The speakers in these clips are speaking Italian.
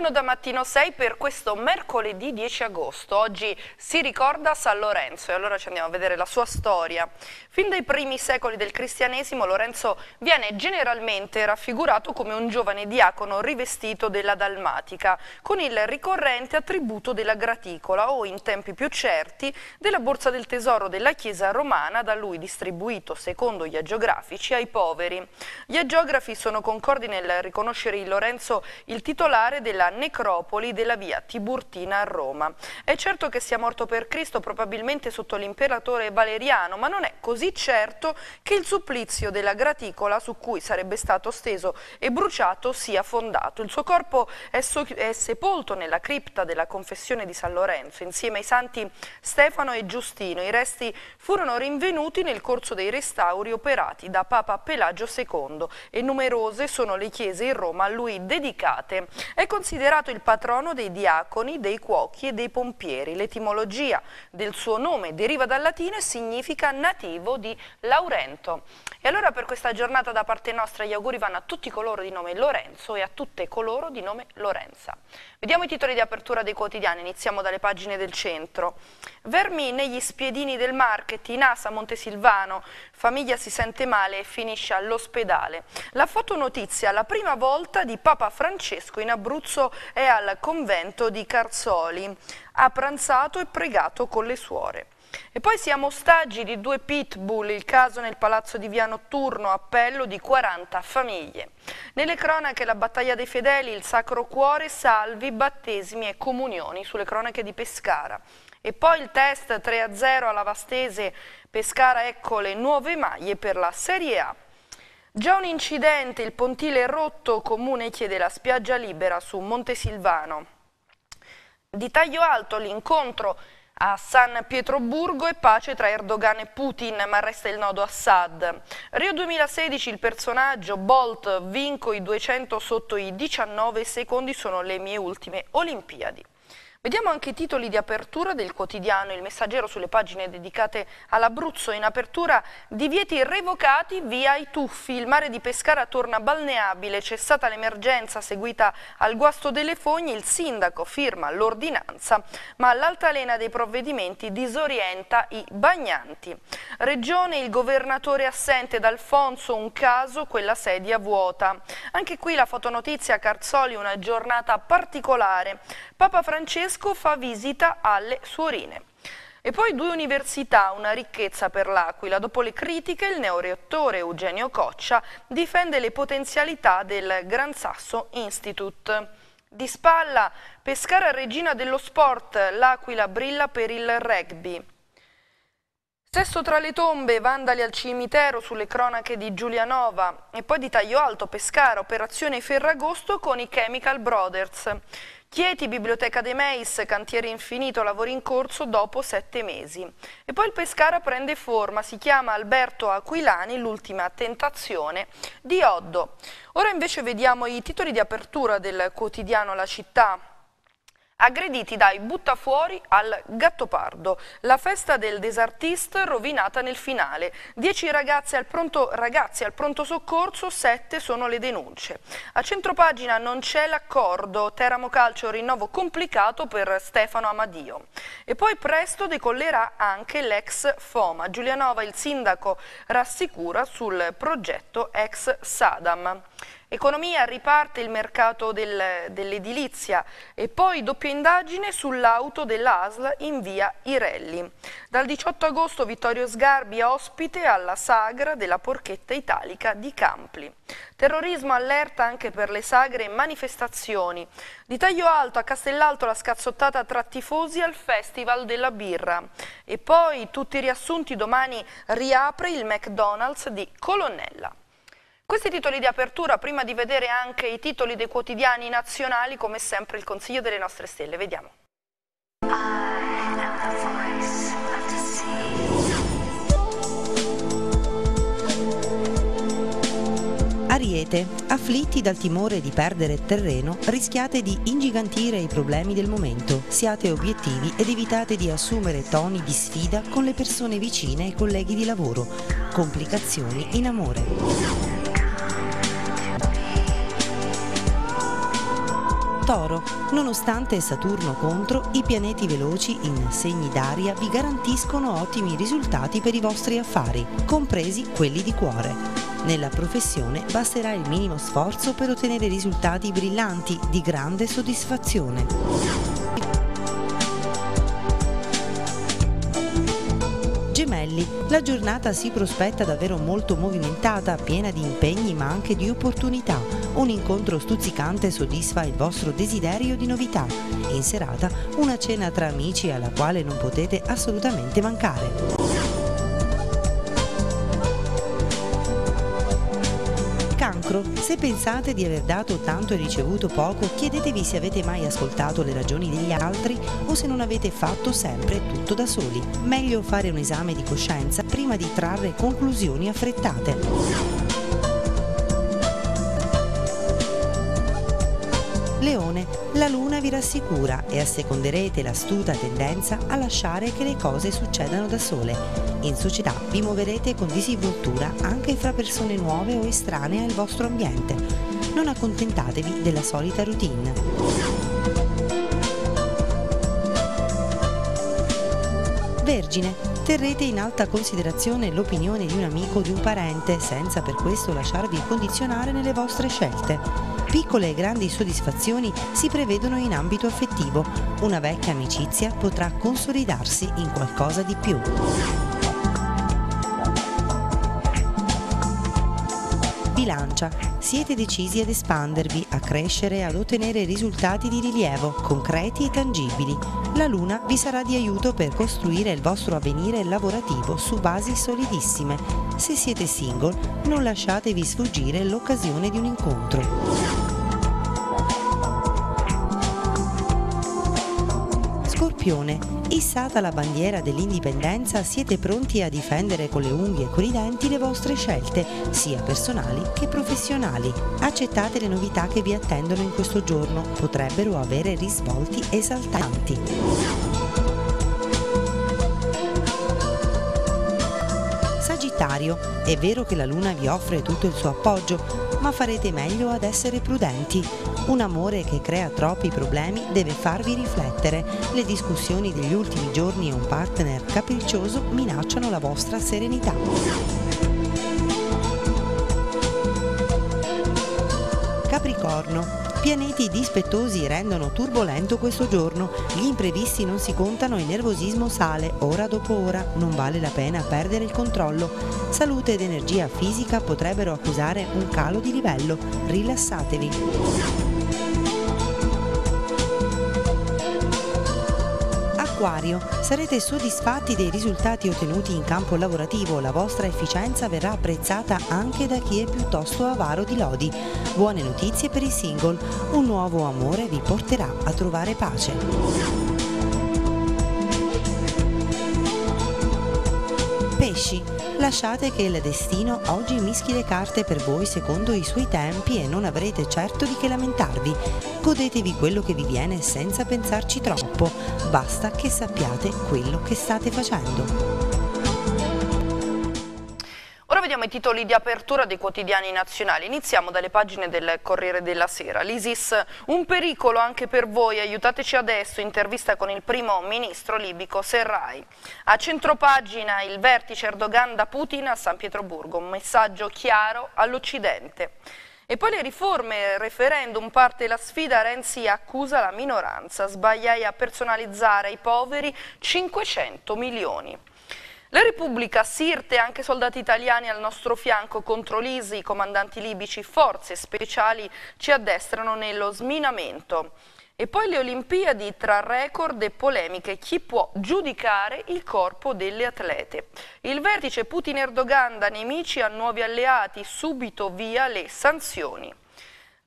Buongiorno da Mattino 6 per questo mercoledì 10 agosto. Oggi si ricorda San Lorenzo e allora ci andiamo a vedere la sua storia. Fin dai primi secoli del cristianesimo Lorenzo viene generalmente raffigurato come un giovane diacono rivestito della dalmatica, con il ricorrente attributo della graticola o, in tempi più certi, della borsa del tesoro della Chiesa romana da lui distribuito, secondo gli agiografici, ai poveri. Gli agiografi sono concordi nel riconoscere in Lorenzo il titolare della necropoli della via Tiburtina a Roma. È certo che sia morto per Cristo probabilmente sotto l'imperatore Valeriano, ma non è così certo che il supplizio della graticola su cui sarebbe stato steso e bruciato sia fondato. Il suo corpo è, so è sepolto nella cripta della confessione di San Lorenzo, insieme ai santi Stefano e Giustino. I resti furono rinvenuti nel corso dei restauri operati da Papa Pelagio II e numerose sono le chiese in Roma a lui dedicate. È considerato il patrono dei diaconi, dei cuochi e dei pompieri. L'etimologia del suo nome deriva dal latino e significa nativo di Laurento. E allora per questa giornata da parte nostra gli auguri vanno a tutti coloro di nome Lorenzo e a tutte coloro di nome Lorenza. Vediamo i titoli di apertura dei quotidiani, iniziamo dalle pagine del centro. Vermi negli spiedini del market, in Asa, Montesilvano, famiglia si sente male e finisce all'ospedale. La fotonotizia, la prima volta di Papa Francesco in Abruzzo Abruzzo è al convento di Carzoli. Ha pranzato e pregato con le suore. E poi siamo ostaggi di due pitbull, il caso nel palazzo di Via Notturno, appello di 40 famiglie. Nelle cronache la battaglia dei fedeli, il Sacro Cuore, salvi, battesimi e comunioni sulle cronache di Pescara. E poi il test 3-0 alla Vastese, Pescara ecco le nuove maglie per la Serie A. Già un incidente, il pontile rotto, comune chiede la spiaggia libera su Montesilvano. Di taglio alto l'incontro a San Pietroburgo e pace tra Erdogan e Putin, ma resta il nodo Assad. Rio 2016 il personaggio Bolt vinco i 200 sotto i 19 secondi sono le mie ultime Olimpiadi. Vediamo anche i titoli di apertura del quotidiano Il Messaggero sulle pagine dedicate all'Abruzzo. In apertura divieti revocati via i tuffi. Il mare di Pescara torna balneabile. Cessata l'emergenza seguita al guasto delle fogne, il sindaco firma l'ordinanza, ma l'altalena dei provvedimenti disorienta i bagnanti. Regione, il governatore assente d'Alfonso, un caso, quella sedia vuota. Anche qui la fotonotizia Carzoli, una giornata particolare. Papa Francesco Francesco fa visita alle suorine. E poi due università, una ricchezza per l'Aquila. Dopo le critiche, il neoreattore Eugenio Coccia difende le potenzialità del Gran Sasso Institute. Di spalla, Pescara regina dello sport, l'Aquila brilla per il rugby. Sesso tra le tombe, vandali al cimitero sulle cronache di Giulianova e poi di taglio alto, Pescara, operazione Ferragosto con i Chemical Brothers. Chieti, Biblioteca dei Meis, cantiere infinito, lavori in corso dopo sette mesi. E poi il Pescara prende forma, si chiama Alberto Aquilani, l'ultima tentazione di Oddo. Ora invece vediamo i titoli di apertura del quotidiano La Città, aggrediti dai buttafuori al Gattopardo. La festa del desartist rovinata nel finale. Dieci ragazzi al, pronto, ragazzi al pronto soccorso, sette sono le denunce. A centropagina non c'è l'accordo, Teramo Calcio rinnovo complicato per Stefano Amadio. E poi presto decollerà anche l'ex FOMA. Giulianova, il sindaco, rassicura sul progetto ex Sadam. Economia, riparte il mercato del, dell'edilizia e poi doppia indagine sull'auto dell'ASL in via Irelli. Dal 18 agosto Vittorio Sgarbi ospite alla sagra della porchetta italica di Campli. Terrorismo allerta anche per le sagre e manifestazioni. Di taglio alto a Castellalto la scazzottata tra tifosi al Festival della Birra. E poi tutti riassunti domani riapre il McDonald's di Colonnella. Questi titoli di apertura, prima di vedere anche i titoli dei quotidiani nazionali, come sempre il consiglio delle nostre stelle. Vediamo. Ariete, afflitti dal timore di perdere terreno, rischiate di ingigantire i problemi del momento. Siate obiettivi ed evitate di assumere toni di sfida con le persone vicine e colleghi di lavoro. Complicazioni in amore. Toro, nonostante Saturno contro, i pianeti veloci in segni d'aria vi garantiscono ottimi risultati per i vostri affari, compresi quelli di cuore. Nella professione basterà il minimo sforzo per ottenere risultati brillanti di grande soddisfazione. Gemelli, la giornata si prospetta davvero molto movimentata, piena di impegni ma anche di opportunità. Un incontro stuzzicante soddisfa il vostro desiderio di novità. In serata una cena tra amici alla quale non potete assolutamente mancare. Cancro, se pensate di aver dato tanto e ricevuto poco, chiedetevi se avete mai ascoltato le ragioni degli altri o se non avete fatto sempre tutto da soli. Meglio fare un esame di coscienza prima di trarre conclusioni affrettate. Leone, la luna vi rassicura e asseconderete l'astuta tendenza a lasciare che le cose succedano da sole. In società vi muoverete con disinvoltura anche fra persone nuove o estranee al vostro ambiente. Non accontentatevi della solita routine. Vergine, terrete in alta considerazione l'opinione di un amico o di un parente senza per questo lasciarvi condizionare nelle vostre scelte. Piccole e grandi soddisfazioni si prevedono in ambito affettivo. Una vecchia amicizia potrà consolidarsi in qualcosa di più. Bilancia. Siete decisi ad espandervi, a crescere e ad ottenere risultati di rilievo, concreti e tangibili. La Luna vi sarà di aiuto per costruire il vostro avvenire lavorativo su basi solidissime. Se siete single, non lasciatevi sfuggire l'occasione di un incontro. Scorpione, issata la bandiera dell'indipendenza, siete pronti a difendere con le unghie e con i denti le vostre scelte, sia personali che professionali. Accettate le novità che vi attendono in questo giorno, potrebbero avere risvolti esaltanti. Sagittario, è vero che la Luna vi offre tutto il suo appoggio, ma farete meglio ad essere prudenti. Un amore che crea troppi problemi deve farvi riflettere. Le discussioni degli ultimi giorni e un partner capriccioso minacciano la vostra serenità. Capricorno. Pianeti dispettosi rendono turbolento questo giorno, gli imprevisti non si contano e il nervosismo sale ora dopo ora, non vale la pena perdere il controllo. Salute ed energia fisica potrebbero accusare un calo di livello, rilassatevi. Acquario, sarete soddisfatti dei risultati ottenuti in campo lavorativo, la vostra efficienza verrà apprezzata anche da chi è piuttosto avaro di lodi. Buone notizie per i single, un nuovo amore vi porterà a trovare pace. Pesci, lasciate che il destino oggi mischi le carte per voi secondo i suoi tempi e non avrete certo di che lamentarvi. Godetevi quello che vi viene senza pensarci troppo, basta che sappiate quello che state facendo. Vediamo i titoli di apertura dei quotidiani nazionali. Iniziamo dalle pagine del Corriere della Sera. L'ISIS, un pericolo anche per voi, aiutateci adesso, intervista con il primo ministro libico Serrai. A centropagina il vertice Erdogan da Putin a San Pietroburgo, un messaggio chiaro all'Occidente. E poi le riforme, referendum, parte la sfida, Renzi accusa la minoranza, sbagliai a personalizzare ai poveri 500 milioni. La Repubblica, Sirte e anche soldati italiani al nostro fianco contro l'ISI, i comandanti libici, forze speciali ci addestrano nello sminamento. E poi le Olimpiadi tra record e polemiche, chi può giudicare il corpo delle atlete? Il vertice Putin-Erdogan da nemici a nuovi alleati, subito via le sanzioni.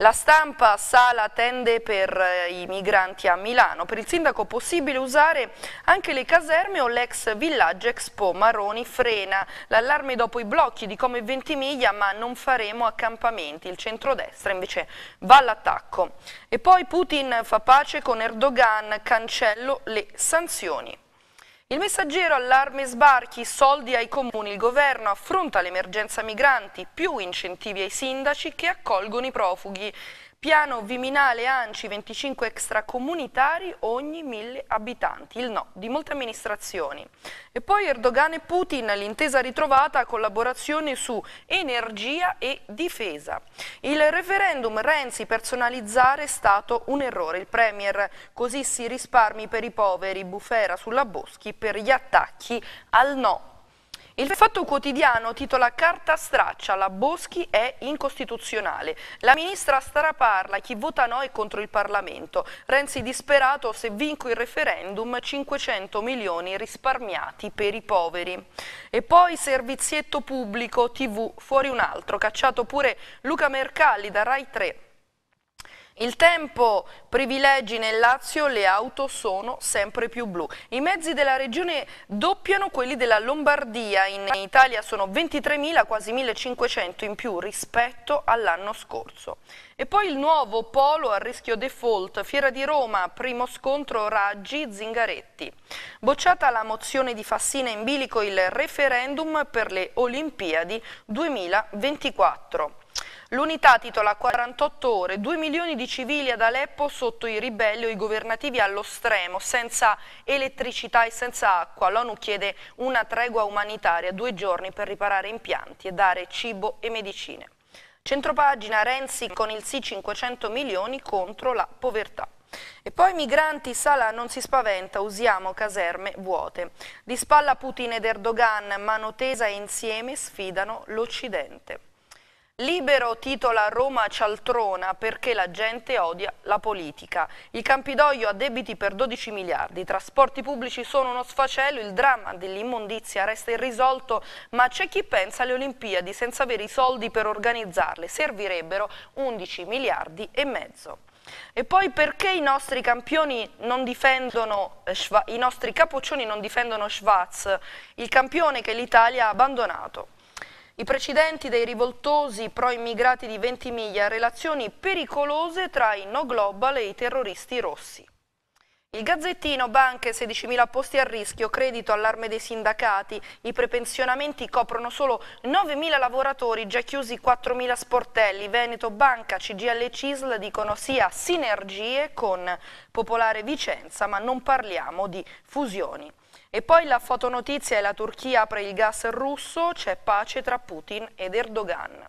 La stampa Sala tende per eh, i migranti a Milano. Per il sindaco possibile usare anche le caserme o l'ex villaggio Expo. Maroni frena l'allarme dopo i blocchi di come Ventimiglia ma non faremo accampamenti. Il centrodestra invece va all'attacco. E poi Putin fa pace con Erdogan, cancello le sanzioni. Il messaggero allarme sbarchi, soldi ai comuni, il governo affronta l'emergenza migranti, più incentivi ai sindaci che accolgono i profughi. Piano Viminale Anci 25 extracomunitari ogni mille abitanti, il no di molte amministrazioni. E poi Erdogan e Putin, l'intesa ritrovata, collaborazione su energia e difesa. Il referendum Renzi personalizzare è stato un errore. Il Premier così si risparmi per i poveri, bufera sulla Boschi per gli attacchi al no il Fatto Quotidiano titola Carta straccia, la Boschi è incostituzionale. La ministra straparla, chi vota no è contro il Parlamento. Renzi disperato, se vinco il referendum 500 milioni risparmiati per i poveri. E poi servizietto pubblico, tv, fuori un altro, cacciato pure Luca Mercalli da Rai 3. Il tempo privilegi nel Lazio, le auto sono sempre più blu. I mezzi della regione doppiano quelli della Lombardia, in Italia sono 23.000, quasi 1.500 in più rispetto all'anno scorso. E poi il nuovo polo a rischio default, Fiera di Roma, primo scontro Raggi, Zingaretti. Bocciata la mozione di Fassina in bilico il referendum per le Olimpiadi 2024. L'unità titola 48 ore, 2 milioni di civili ad Aleppo sotto i ribelli o i governativi allo stremo, senza elettricità e senza acqua. L'ONU chiede una tregua umanitaria, due giorni per riparare impianti e dare cibo e medicine. Centropagina Renzi con il sì 500 milioni contro la povertà. E poi migranti, Sala non si spaventa, usiamo caserme vuote. Di spalla Putin ed Erdogan, mano tesa e insieme sfidano l'Occidente. Libero titola Roma cialtrona perché la gente odia la politica. Il Campidoglio ha debiti per 12 miliardi, i trasporti pubblici sono uno sfacello, il dramma dell'immondizia resta irrisolto, ma c'è chi pensa alle Olimpiadi senza avere i soldi per organizzarle. Servirebbero 11 miliardi e mezzo. E poi perché i nostri campioni non difendono, eh, i nostri capoccioni non difendono Schwarz, il campione che l'Italia ha abbandonato? I precedenti dei rivoltosi pro-immigrati di Ventimiglia, relazioni pericolose tra i no global e i terroristi rossi. Il Gazzettino, banche 16.000 posti a rischio, credito allarme dei sindacati, i prepensionamenti coprono solo 9.000 lavoratori, già chiusi 4.000 sportelli, Veneto, Banca, CGL e CISL dicono sia sinergie con Popolare Vicenza, ma non parliamo di fusioni. E poi la fotonotizia è la Turchia apre il gas russo, c'è pace tra Putin ed Erdogan.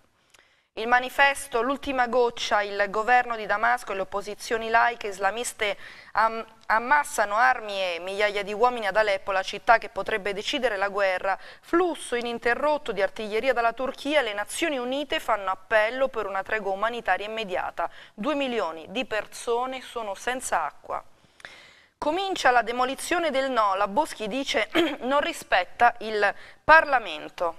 Il manifesto, l'ultima goccia, il governo di Damasco e le opposizioni laiche islamiste am ammassano armi e migliaia di uomini ad Aleppo, la città che potrebbe decidere la guerra. Flusso ininterrotto di artiglieria dalla Turchia, le Nazioni Unite fanno appello per una tregua umanitaria immediata. Due milioni di persone sono senza acqua. Comincia la demolizione del no, la Boschi dice non rispetta il Parlamento.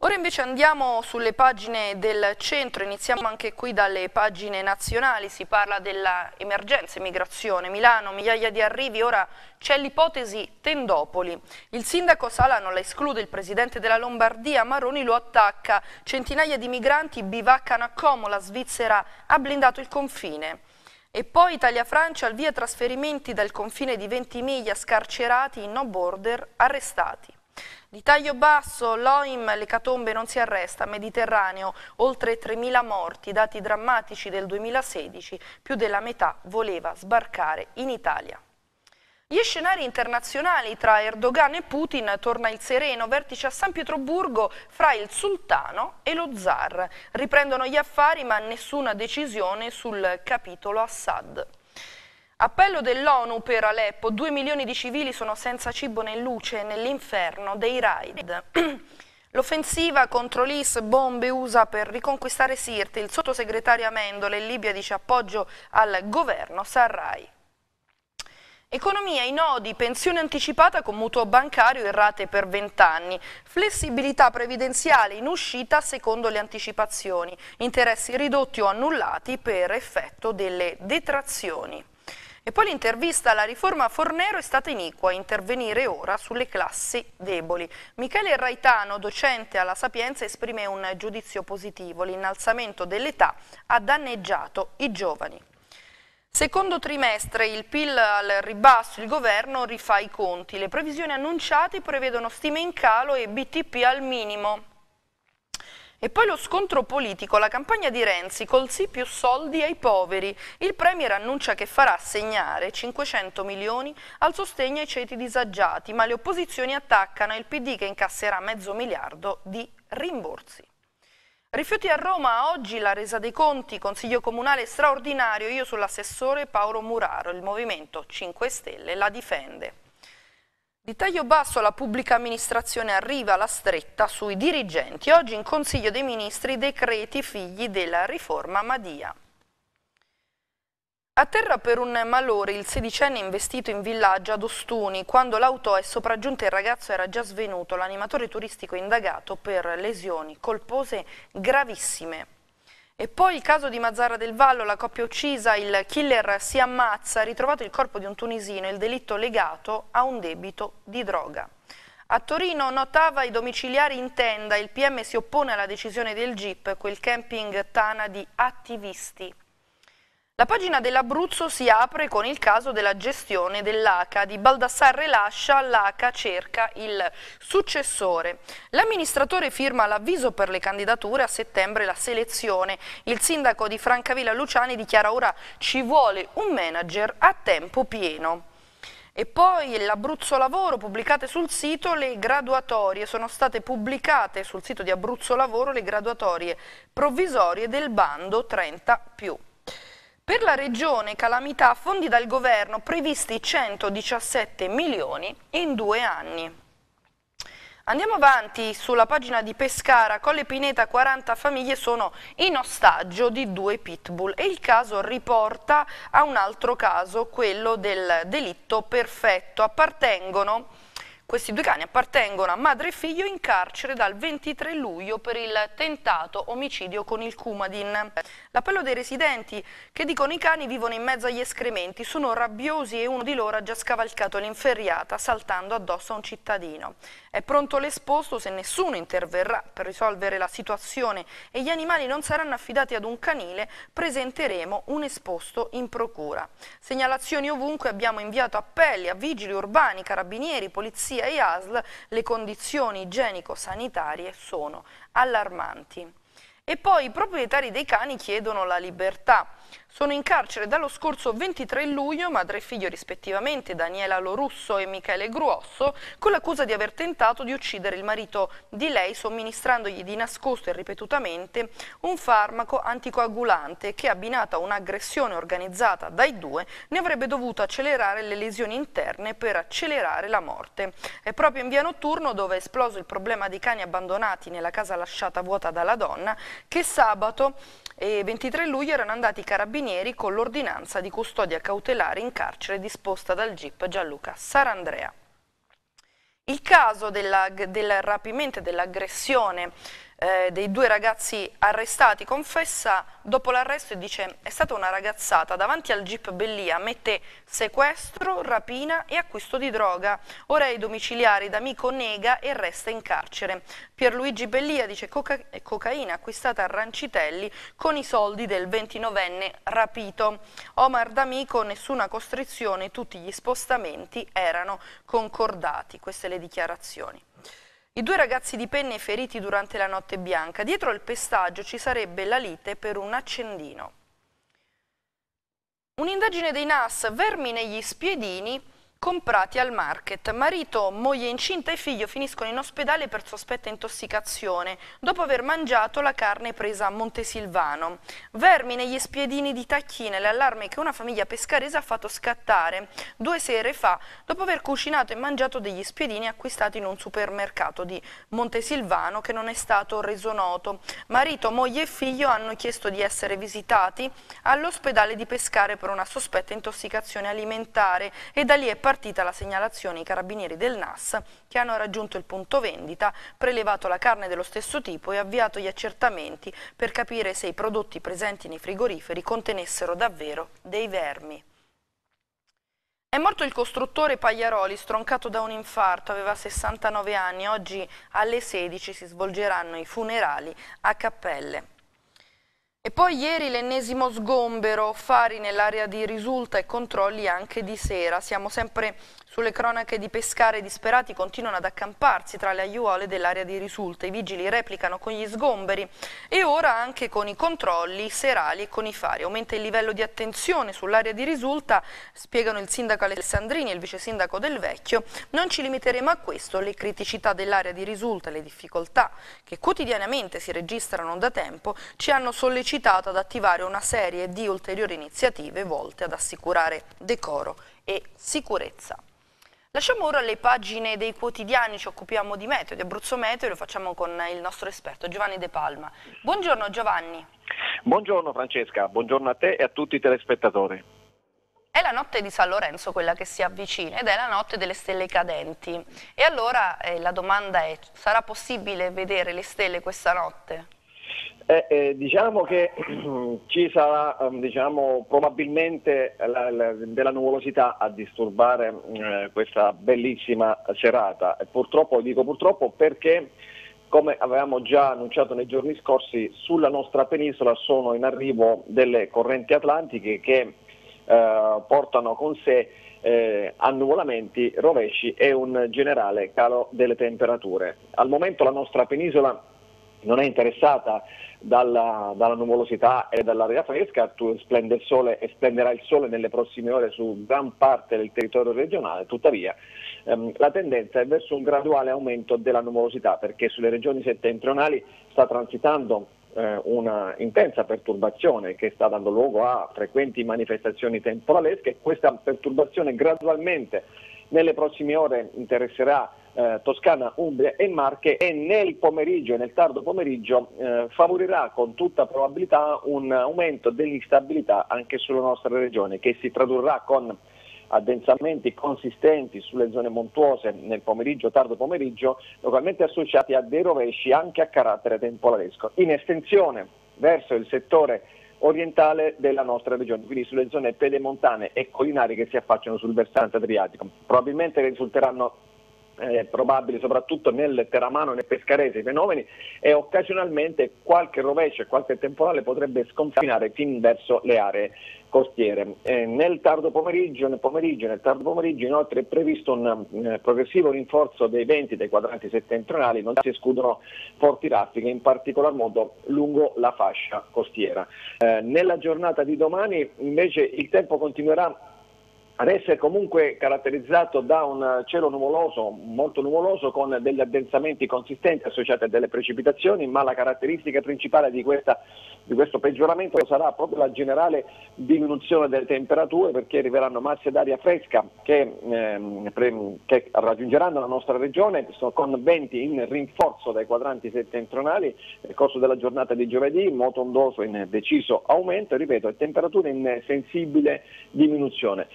Ora invece andiamo sulle pagine del centro, iniziamo anche qui dalle pagine nazionali, si parla dell'emergenza immigrazione, Milano, migliaia di arrivi, ora c'è l'ipotesi Tendopoli. Il sindaco Sala non la esclude, il presidente della Lombardia Maroni lo attacca, centinaia di migranti bivaccano a Como, la Svizzera ha blindato il confine. E poi Italia-Francia al via trasferimenti dal confine di Ventimiglia scarcerati in no border arrestati. Di taglio basso, l'OIM, l'ecatombe non si arresta, Mediterraneo, oltre 3.000 morti, dati drammatici del 2016, più della metà voleva sbarcare in Italia. Gli scenari internazionali tra Erdogan e Putin torna il sereno, vertice a San Pietroburgo fra il sultano e lo zar. Riprendono gli affari ma nessuna decisione sul capitolo Assad. Appello dell'ONU per Aleppo, due milioni di civili sono senza cibo né luce nell'inferno dei raid. L'offensiva contro l'IS, bombe USA per riconquistare Sirte, il sottosegretario Amendola in Libia dice appoggio al governo Sarraj. Economia, i nodi, pensione anticipata con mutuo bancario e rate per 20 anni, flessibilità previdenziale in uscita secondo le anticipazioni, interessi ridotti o annullati per effetto delle detrazioni. E poi l'intervista alla riforma Fornero è stata iniqua, intervenire ora sulle classi deboli. Michele Raitano, docente alla Sapienza, esprime un giudizio positivo. L'innalzamento dell'età ha danneggiato i giovani. Secondo trimestre il PIL al ribasso, il governo rifà i conti. Le previsioni annunciate prevedono stime in calo e BTP al minimo. E poi lo scontro politico, la campagna di Renzi col sì più soldi ai poveri. Il Premier annuncia che farà assegnare 500 milioni al sostegno ai ceti disagiati, ma le opposizioni attaccano il PD che incasserà mezzo miliardo di rimborsi. Rifiuti a Roma, oggi la resa dei conti, consiglio comunale straordinario, io sull'assessore Paolo Muraro, il Movimento 5 Stelle la difende. Di taglio basso la pubblica amministrazione arriva alla stretta sui dirigenti. Oggi in Consiglio dei Ministri decreti figli della riforma Madia. A terra per un malore il sedicenne investito in villaggio ad Ostuni. Quando l'auto è sopraggiunta il ragazzo era già svenuto. L'animatore turistico indagato per lesioni colpose gravissime. E poi il caso di Mazzara del Vallo, la coppia uccisa, il killer si ammazza, ritrovato il corpo di un tunisino, il delitto legato a un debito di droga. A Torino notava i domiciliari in tenda, il PM si oppone alla decisione del GIP, quel camping tana di attivisti. La pagina dell'Abruzzo si apre con il caso della gestione dell'ACA. Di Baldassarre lascia, l'ACA cerca il successore. L'amministratore firma l'avviso per le candidature, a settembre la selezione. Il sindaco di Francavilla Luciani dichiara ora ci vuole un manager a tempo pieno. E poi l'Abruzzo Lavoro, pubblicate sul sito le graduatorie, sono state pubblicate sul sito di Abruzzo Lavoro le graduatorie provvisorie del bando 30 più. Per la regione calamità fondi dal governo previsti 117 milioni in due anni. Andiamo avanti sulla pagina di Pescara, Colle Pineta 40 famiglie sono in ostaggio di due pitbull e il caso riporta a un altro caso, quello del delitto perfetto. Appartengono questi due cani appartengono a madre e figlio in carcere dal 23 luglio per il tentato omicidio con il Cumadin. L'appello dei residenti che dicono i cani vivono in mezzo agli escrementi, sono rabbiosi e uno di loro ha già scavalcato l'inferriata saltando addosso a un cittadino. È pronto l'esposto se nessuno interverrà per risolvere la situazione e gli animali non saranno affidati ad un canile, presenteremo un esposto in procura. Segnalazioni ovunque, abbiamo inviato appelli a vigili urbani, carabinieri, polizia e ASL, le condizioni igienico-sanitarie sono allarmanti. E poi i proprietari dei cani chiedono la libertà. Sono in carcere dallo scorso 23 luglio madre e figlio rispettivamente Daniela Lorusso e Michele Gruosso con l'accusa di aver tentato di uccidere il marito di lei somministrandogli di nascosto e ripetutamente un farmaco anticoagulante che abbinata a un'aggressione organizzata dai due ne avrebbe dovuto accelerare le lesioni interne per accelerare la morte. È proprio in via notturno dove è esploso il problema dei cani abbandonati nella casa lasciata vuota dalla donna che sabato e 23 luglio erano andati i carabinieri con l'ordinanza di custodia cautelare in carcere disposta dal GIP Gianluca Sarandrea. Il caso della, del rapimento e dell'aggressione eh, dei due ragazzi arrestati confessa dopo l'arresto e dice è stata una ragazzata davanti al jeep Bellia mette sequestro, rapina e acquisto di droga. Ora ai domiciliari d'amico nega e resta in carcere. Pierluigi Bellia dice coca cocaina acquistata a Rancitelli con i soldi del 29enne rapito. Omar D'Amico nessuna costrizione tutti gli spostamenti erano concordati. Queste le dichiarazioni i due ragazzi di penne feriti durante la notte bianca. Dietro il pestaggio ci sarebbe la lite per un accendino. Un'indagine dei NAS, vermi negli spiedini, comprati al market. Marito, moglie incinta e figlio finiscono in ospedale per sospetta intossicazione dopo aver mangiato la carne presa a Montesilvano. Vermi negli spiedini di Tacchine, l'allarme che una famiglia pescarese ha fatto scattare due sere fa dopo aver cucinato e mangiato degli spiedini acquistati in un supermercato di Montesilvano che non è stato reso noto. Marito, moglie e figlio hanno chiesto di essere visitati all'ospedale di Pescare per una sospetta intossicazione alimentare e da lì è partito partita la segnalazione ai carabinieri del NAS che hanno raggiunto il punto vendita, prelevato la carne dello stesso tipo e avviato gli accertamenti per capire se i prodotti presenti nei frigoriferi contenessero davvero dei vermi. È morto il costruttore Pagliaroli, stroncato da un infarto, aveva 69 anni, oggi alle 16 si svolgeranno i funerali a Cappelle. E poi ieri l'ennesimo sgombero, fari nell'area di risulta e controlli anche di sera. Siamo sempre sulle cronache di pescare disperati continuano ad accamparsi tra le aiuole dell'area di risulta. I vigili replicano con gli sgomberi e ora anche con i controlli serali e con i fari. Aumenta il livello di attenzione sull'area di risulta, spiegano il sindaco Alessandrini e il vice sindaco del Vecchio. Non ci limiteremo a questo, le criticità dell'area di risulta le difficoltà che quotidianamente si registrano da tempo ci hanno sollecitato ad attivare una serie di ulteriori iniziative volte ad assicurare decoro e sicurezza. Lasciamo ora le pagine dei quotidiani, ci occupiamo di meteo, di Abruzzo Meteo e lo facciamo con il nostro esperto Giovanni De Palma. Buongiorno Giovanni. Buongiorno Francesca, buongiorno a te e a tutti i telespettatori. È la notte di San Lorenzo quella che si avvicina ed è la notte delle stelle cadenti. E allora eh, la domanda è, sarà possibile vedere le stelle questa notte? Eh, eh, diciamo che ci sarà ehm, diciamo, probabilmente la, la, della nuvolosità a disturbare eh, questa bellissima serata. Purtroppo, dico purtroppo perché come avevamo già annunciato nei giorni scorsi, sulla nostra penisola sono in arrivo delle correnti atlantiche che eh, portano con sé eh, annuvolamenti, rovesci e un generale calo delle temperature. Al momento la nostra penisola non è interessata dalla, dalla nuvolosità e dall'aria fresca, splende il sole e splenderà il sole nelle prossime ore su gran parte del territorio regionale, tuttavia ehm, la tendenza è verso un graduale aumento della nuvolosità perché sulle regioni settentrionali sta transitando eh, una intensa perturbazione che sta dando luogo a frequenti manifestazioni temporalesche, questa perturbazione gradualmente nelle prossime ore interesserà eh, Toscana, Umbria e Marche e nel pomeriggio e nel tardo pomeriggio eh, favorirà con tutta probabilità un aumento dell'instabilità anche sulla nostra regione che si tradurrà con addensamenti consistenti sulle zone montuose nel pomeriggio, tardo pomeriggio, localmente associati a dei rovesci anche a carattere temporalesco, in estensione verso il settore orientale della nostra regione, quindi sulle zone pedemontane e collinari che si affacciano sul versante adriatico. Probabilmente risulteranno eh, probabili soprattutto nel Teramano e nel Pescarese i fenomeni e occasionalmente qualche rovescio e qualche temporale potrebbe sconfinare fin verso le aree costiere. Eh, nel tardo pomeriggio, nel pomeriggio, nel tardo pomeriggio inoltre è previsto un eh, progressivo rinforzo dei venti dei quadranti settentrionali, non si escludono forti raffiche, in particolar modo lungo la fascia costiera. Eh, nella giornata di domani invece il tempo continuerà ad essere comunque caratterizzato da un cielo nuvoloso, molto nuvoloso, con degli addensamenti consistenti associati a delle precipitazioni, ma la caratteristica principale di, questa, di questo peggioramento sarà proprio la generale diminuzione delle temperature perché arriveranno masse d'aria fresca che, ehm, che, raggiungeranno la nostra regione con venti in rinforzo dai quadranti settentrionali nel corso della giornata di giovedì, moto ondoso in deciso aumento ripeto, e temperature in sensibile diminuzione.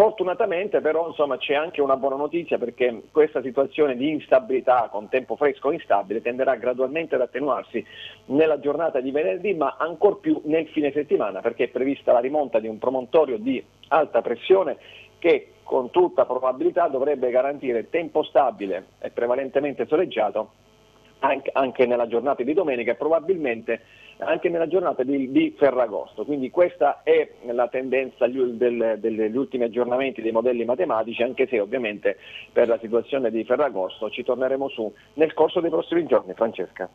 Fortunatamente però insomma, c'è anche una buona notizia perché questa situazione di instabilità con tempo fresco e instabile tenderà gradualmente ad attenuarsi nella giornata di venerdì ma ancor più nel fine settimana perché è prevista la rimonta di un promontorio di alta pressione che con tutta probabilità dovrebbe garantire tempo stabile e prevalentemente soleggiato anche, nella giornata di domenica e probabilmente anche nella giornata di, di Ferragosto. Quindi questa è la tendenza degli ultimi aggiornamenti dei modelli matematici, anche se ovviamente per la situazione di Ferragosto ci torneremo su nel corso dei prossimi giorni. Francesca.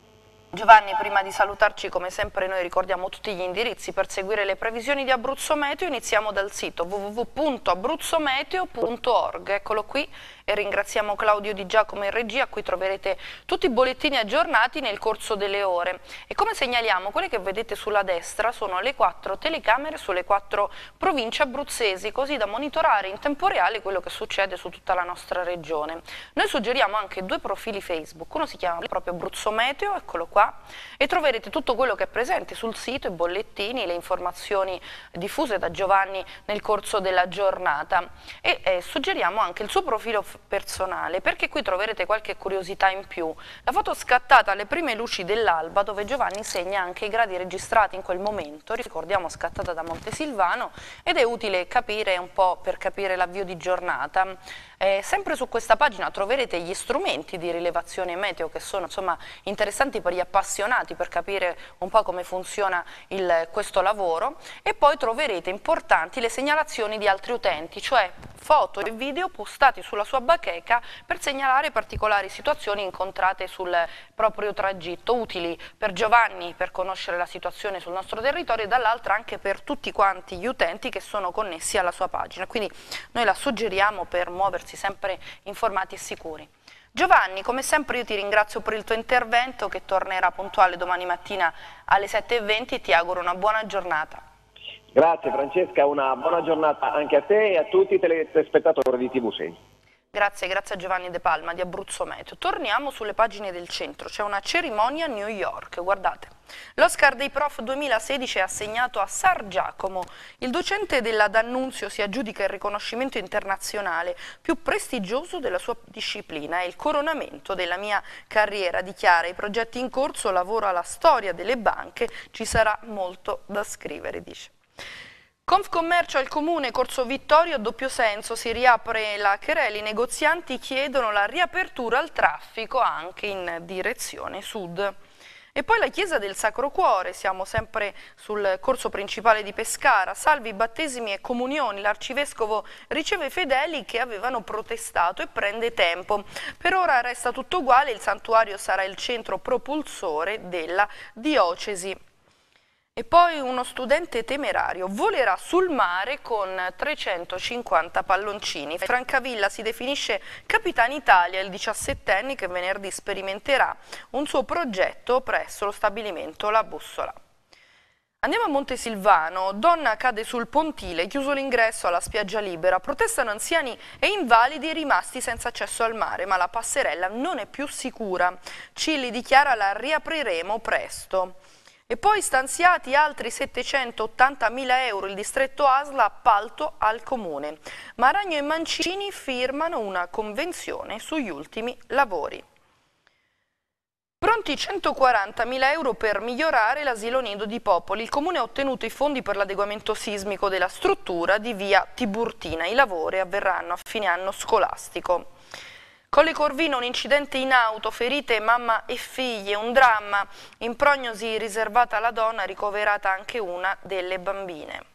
Giovanni, prima di salutarci, come sempre noi ricordiamo tutti gli indirizzi per seguire le previsioni di Abruzzo Meteo, iniziamo dal sito www.abruzzometeo.org, eccolo qui e ringraziamo Claudio Di Giacomo in regia a cui troverete tutti i bollettini aggiornati nel corso delle ore e come segnaliamo quelle che vedete sulla destra sono le quattro telecamere sulle quattro province abruzzesi così da monitorare in tempo reale quello che succede su tutta la nostra regione. Noi suggeriamo anche due profili Facebook, uno si chiama proprio Abruzzo Meteo, eccolo qua, e troverete tutto quello che è presente sul sito, i bollettini, le informazioni diffuse da Giovanni nel corso della giornata e eh, suggeriamo anche il suo profilo personale, perché qui troverete qualche curiosità in più. La foto scattata alle prime luci dell'alba, dove Giovanni segna anche i gradi registrati in quel momento, ricordiamo scattata da Montesilvano, ed è utile capire un po' per capire l'avvio di giornata. Eh, sempre su questa pagina troverete gli strumenti di rilevazione meteo che sono insomma, interessanti per gli appassionati per capire un po' come funziona il, questo lavoro e poi troverete importanti le segnalazioni di altri utenti, cioè foto e video postati sulla sua bacheca per segnalare particolari situazioni incontrate sul proprio tragitto, utili per Giovanni per conoscere la situazione sul nostro territorio e dall'altra anche per tutti quanti gli utenti che sono connessi alla sua pagina. Quindi noi la suggeriamo per muoversi sempre informati e sicuri. Giovanni, come sempre io ti ringrazio per il tuo intervento che tornerà puntuale domani mattina alle 7.20 e ti auguro una buona giornata. Grazie Francesca, una buona giornata anche a te e a tutti i telespettatori di TV6. Grazie, grazie a Giovanni De Palma di Abruzzo Meteo. Torniamo sulle pagine del centro, c'è una cerimonia a New York, guardate. L'Oscar dei Prof 2016 è assegnato a Sar Giacomo. Il docente della D'Annunzio si aggiudica il riconoscimento internazionale più prestigioso della sua disciplina. È il coronamento della mia carriera, dichiara. I progetti in corso, lavoro alla storia delle banche, ci sarà molto da scrivere, dice. Confcommercio al comune Corso Vittorio a doppio senso, si riapre la querela, i negozianti chiedono la riapertura al traffico anche in direzione sud. E poi la chiesa del Sacro Cuore, siamo sempre sul corso principale di Pescara, salvi battesimi e comunioni, l'arcivescovo riceve fedeli che avevano protestato e prende tempo. Per ora resta tutto uguale, il santuario sarà il centro propulsore della diocesi. E poi uno studente temerario volerà sul mare con 350 palloncini. Francavilla si definisce Capitano Italia, il 17enne che venerdì sperimenterà un suo progetto presso lo stabilimento La Bussola. Andiamo a Montesilvano, donna cade sul pontile, chiuso l'ingresso alla spiaggia libera, protestano anziani e invalidi rimasti senza accesso al mare, ma la passerella non è più sicura. Cilli dichiara la riapriremo presto. E poi stanziati altri 780 mila euro il distretto Asla appalto al comune. Maragno e Mancini firmano una convenzione sugli ultimi lavori. Pronti 140 mila euro per migliorare l'asilo nido di Popoli. Il comune ha ottenuto i fondi per l'adeguamento sismico della struttura di via Tiburtina. I lavori avverranno a fine anno scolastico. Colle Corvino un incidente in auto, ferite mamma e figlie, un dramma, in prognosi riservata alla donna, ricoverata anche una delle bambine.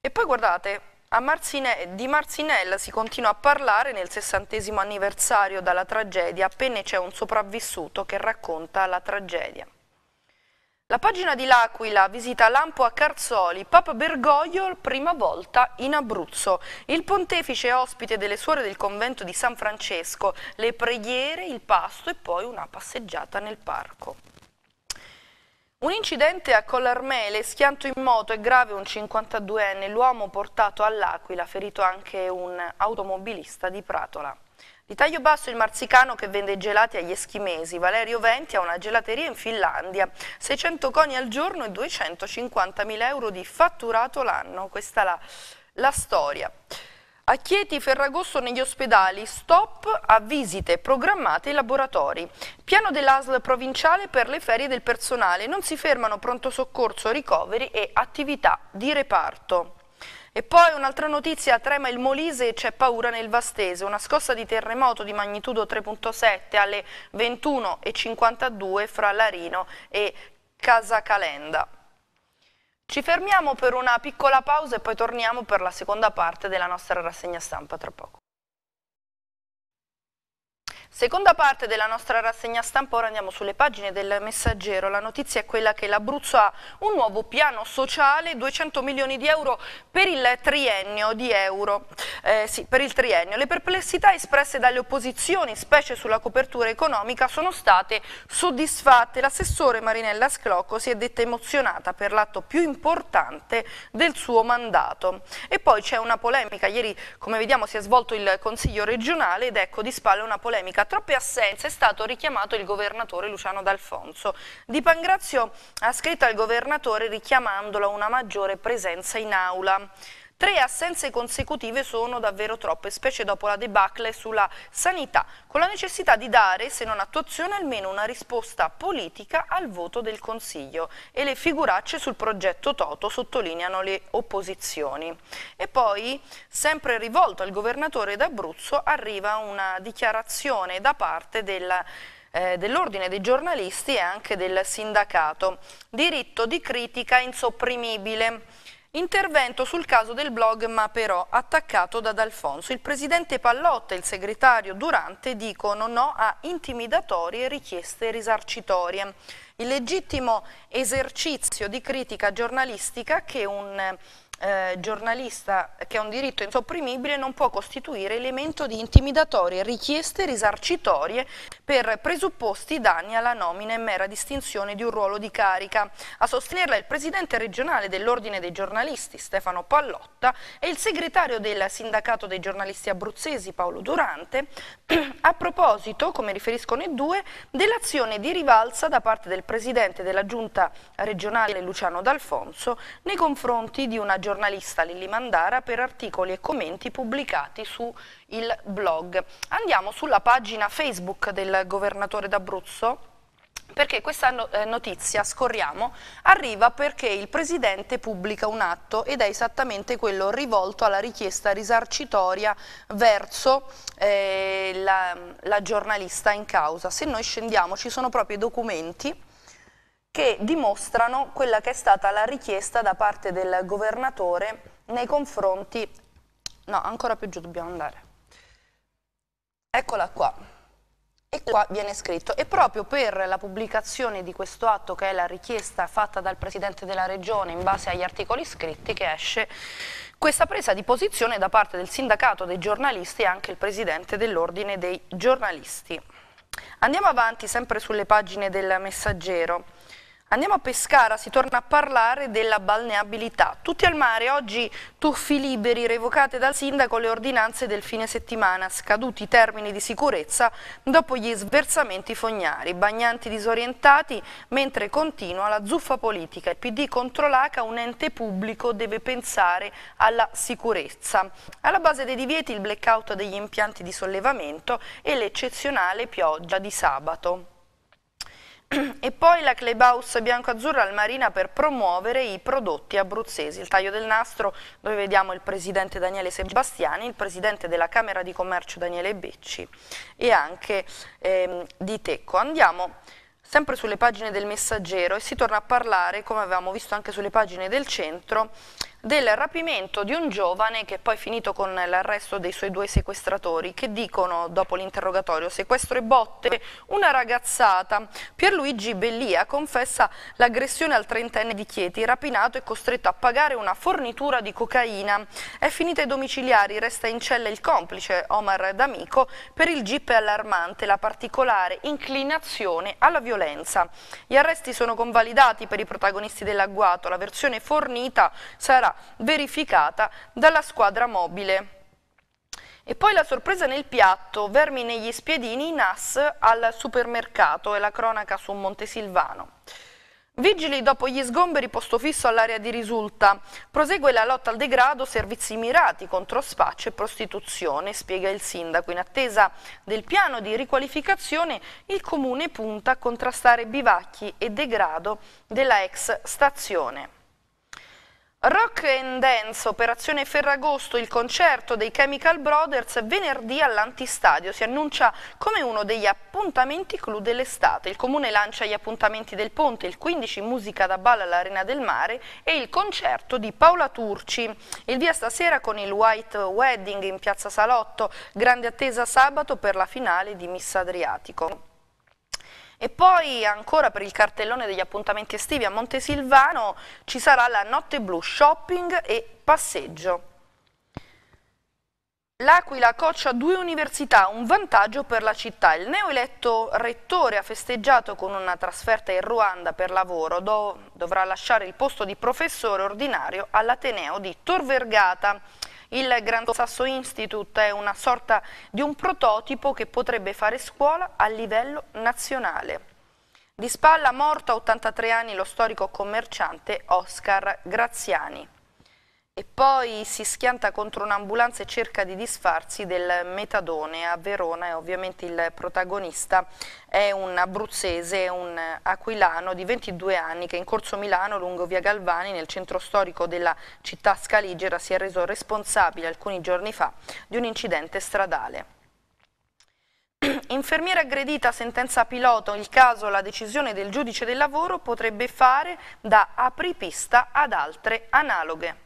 E poi guardate, Marzine, di Marzinella si continua a parlare nel sessantesimo anniversario dalla tragedia, appena c'è un sopravvissuto che racconta la tragedia. La pagina di L'Aquila visita Lampo a Carzoli, Papa Bergoglio prima volta in Abruzzo. Il pontefice ospite delle suore del convento di San Francesco, le preghiere, il pasto e poi una passeggiata nel parco. Un incidente a Collarmele, schianto in moto e grave un 52enne, l'uomo portato all'Aquila, ferito anche un automobilista di Pratola. Di taglio basso il marzicano che vende gelati agli eschimesi. Valerio Venti ha una gelateria in Finlandia. 600 coni al giorno e 250.000 euro di fatturato l'anno. Questa è la, la storia. A Chieti, Ferragosto negli ospedali, stop a visite programmate ai laboratori. Piano dell'ASL provinciale per le ferie del personale. Non si fermano pronto soccorso, ricoveri e attività di reparto. E poi un'altra notizia, trema il Molise e c'è paura nel Vastese, una scossa di terremoto di magnitudo 3.7 alle 21.52 fra Larino e Casacalenda. Ci fermiamo per una piccola pausa e poi torniamo per la seconda parte della nostra rassegna stampa tra poco. Seconda parte della nostra rassegna stampa, ora andiamo sulle pagine del Messaggero. La notizia è quella che l'Abruzzo ha un nuovo piano sociale, 200 milioni di euro per il triennio euro. Eh, sì, per il triennio. Le perplessità espresse dalle opposizioni, specie sulla copertura economica, sono state soddisfatte. L'assessore Marinella Sclocco si è detta emozionata per l'atto più importante del suo mandato. E poi c'è una polemica. Ieri, come vediamo, si è svolto il Consiglio regionale ed ecco di spalle una polemica troppe assenze è stato richiamato il governatore Luciano D'Alfonso. Di Pangrazio ha scritto al governatore richiamandolo a una maggiore presenza in aula. Tre assenze consecutive sono davvero troppe, specie dopo la debacle sulla sanità, con la necessità di dare, se non attuazione, almeno una risposta politica al voto del Consiglio e le figuracce sul progetto Toto sottolineano le opposizioni. E poi, sempre rivolto al governatore d'Abruzzo, arriva una dichiarazione da parte della eh, dell'ordine dei giornalisti e anche del sindacato. Diritto di critica insopprimibile. Intervento sul caso del blog Ma però, attaccato da D'Alfonso. Il presidente Pallotta e il segretario Durante dicono no a intimidatorie richieste risarcitorie. Il legittimo esercizio di critica giornalistica che un eh, giornalista che ha un diritto insopprimibile non può costituire elemento di intimidatorie richieste risarcitorie per presupposti danni alla nomina e mera distinzione di un ruolo di carica. A sostenerla il presidente regionale dell'Ordine dei giornalisti Stefano Pallotta e il segretario del sindacato dei giornalisti abruzzesi Paolo Durante a proposito, come riferiscono i due, dell'azione di rivalsa da parte del presidente della giunta regionale Luciano D'Alfonso nei confronti di una giornalista Lilli Mandara per articoli e commenti pubblicati su il blog. Andiamo sulla pagina Facebook del governatore d'Abruzzo perché questa eh, notizia, scorriamo, arriva perché il Presidente pubblica un atto ed è esattamente quello rivolto alla richiesta risarcitoria verso eh, la, la giornalista in causa. Se noi scendiamo ci sono proprio i documenti che dimostrano quella che è stata la richiesta da parte del governatore nei confronti... No, ancora più giù dobbiamo andare. Eccola qua. E qua viene scritto, e proprio per la pubblicazione di questo atto, che è la richiesta fatta dal Presidente della Regione in base agli articoli scritti, che esce questa presa di posizione da parte del sindacato dei giornalisti e anche il Presidente dell'Ordine dei giornalisti. Andiamo avanti sempre sulle pagine del Messaggero. Andiamo a Pescara, si torna a parlare della balneabilità. Tutti al mare, oggi tuffi liberi, revocate dal sindaco le ordinanze del fine settimana, scaduti i termini di sicurezza dopo gli sversamenti fognari, bagnanti disorientati mentre continua la zuffa politica. Il PD contro l'ACA, un ente pubblico deve pensare alla sicurezza. Alla base dei divieti il blackout degli impianti di sollevamento e l'eccezionale pioggia di sabato. E poi la Clubhouse bianco-azzurra al Marina per promuovere i prodotti abruzzesi. Il taglio del nastro dove vediamo il presidente Daniele Sebastiani, il presidente della Camera di Commercio Daniele Becci e anche ehm, di Tecco. Andiamo sempre sulle pagine del Messaggero e si torna a parlare, come avevamo visto anche sulle pagine del centro, del rapimento di un giovane che poi è finito con l'arresto dei suoi due sequestratori. Che dicono dopo l'interrogatorio? Sequestro e botte una ragazzata. Pierluigi Bellia confessa l'aggressione al trentenne di Chieti rapinato e costretto a pagare una fornitura di cocaina. È finita ai domiciliari resta in cella il complice Omar D'Amico per il GIP allarmante la particolare inclinazione alla violenza. Gli arresti sono convalidati per i protagonisti dell'agguato. La versione fornita sarà verificata dalla squadra mobile. E poi la sorpresa nel piatto, vermi negli spiedini, NAS al supermercato e la cronaca su Montesilvano. Vigili dopo gli sgomberi posto fisso all'area di risulta. Prosegue la lotta al degrado, servizi mirati contro spaccio e prostituzione, spiega il sindaco. In attesa del piano di riqualificazione, il comune punta a contrastare bivacchi e degrado della ex stazione. Rock and Dance, Operazione Ferragosto, il concerto dei Chemical Brothers venerdì all'Antistadio si annuncia come uno degli appuntamenti clou dell'estate. Il comune lancia gli appuntamenti del Ponte, il 15 musica da balla all'Arena del Mare e il concerto di Paola Turci. Il via stasera con il White Wedding in Piazza Salotto, grande attesa sabato per la finale di Miss Adriatico. E poi ancora per il cartellone degli appuntamenti estivi a Montesilvano ci sarà la Notte Blu Shopping e Passeggio. L'Aquila coccia due università, un vantaggio per la città. Il neoeletto rettore ha festeggiato con una trasferta in Ruanda per lavoro, dov dovrà lasciare il posto di professore ordinario all'Ateneo di Tor Vergata. Il Gran Sasso Institute è una sorta di un prototipo che potrebbe fare scuola a livello nazionale. Di spalla morto a 83 anni lo storico commerciante Oscar Graziani. E poi si schianta contro un'ambulanza e cerca di disfarsi del metadone a Verona e ovviamente il protagonista è un abruzzese, un aquilano di 22 anni che in Corso Milano lungo via Galvani nel centro storico della città scaligera si è reso responsabile alcuni giorni fa di un incidente stradale. Infermiera aggredita, sentenza pilota, il caso, la decisione del giudice del lavoro potrebbe fare da apripista ad altre analoghe.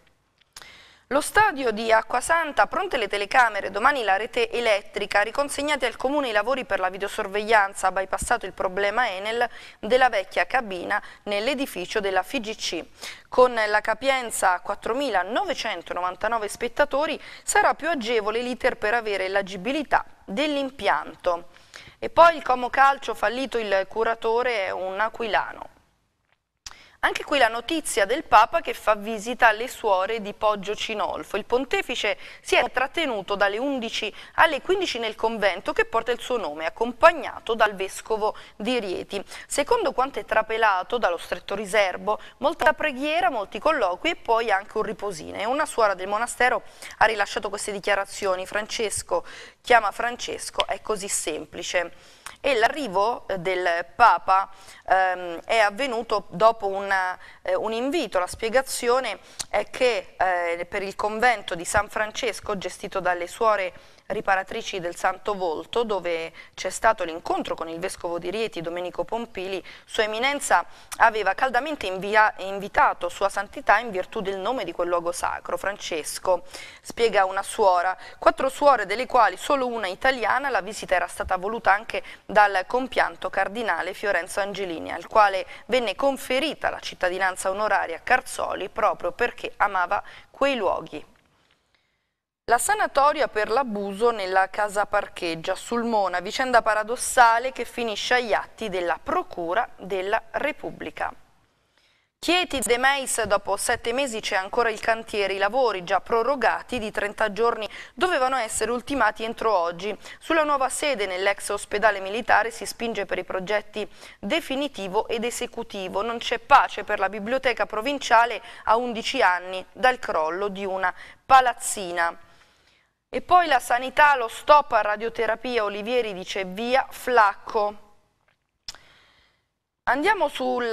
Lo stadio di Acquasanta, pronte le telecamere, domani la rete elettrica, riconsegnati al comune i lavori per la videosorveglianza, ha bypassato il problema Enel della vecchia cabina nell'edificio della FIGC. Con la capienza a 4.999 spettatori sarà più agevole l'iter per avere l'agibilità dell'impianto. E poi il Como Calcio, fallito il curatore, è un aquilano. Anche qui la notizia del Papa che fa visita alle suore di Poggio Cinolfo. Il pontefice si è trattenuto dalle 11 alle 15 nel convento che porta il suo nome, accompagnato dal vescovo di Rieti. Secondo quanto è trapelato dallo stretto riservo, molta preghiera, molti colloqui e poi anche un riposino. Una suora del monastero ha rilasciato queste dichiarazioni. Francesco chiama Francesco, è così semplice e l'arrivo eh, del Papa ehm, è avvenuto dopo una, eh, un invito, la spiegazione è che eh, per il convento di San Francesco gestito dalle suore riparatrici del Santo Volto, dove c'è stato l'incontro con il vescovo di Rieti, Domenico Pompili, Sua Eminenza aveva caldamente invitato Sua Santità in virtù del nome di quel luogo sacro, Francesco. Spiega una suora, quattro suore delle quali solo una italiana, la visita era stata voluta anche dal compianto cardinale Fiorenzo Angelini, al quale venne conferita la cittadinanza onoraria a Carzoli proprio perché amava quei luoghi. La sanatoria per l'abuso nella casa parcheggia sul Mona, vicenda paradossale che finisce agli atti della Procura della Repubblica. Chieti De Meis, dopo sette mesi c'è ancora il cantiere, i lavori già prorogati di 30 giorni dovevano essere ultimati entro oggi. Sulla nuova sede nell'ex ospedale militare si spinge per i progetti definitivo ed esecutivo. Non c'è pace per la biblioteca provinciale a 11 anni dal crollo di una palazzina. E poi la sanità, lo stop a radioterapia, Olivieri dice via Flacco. Andiamo sul,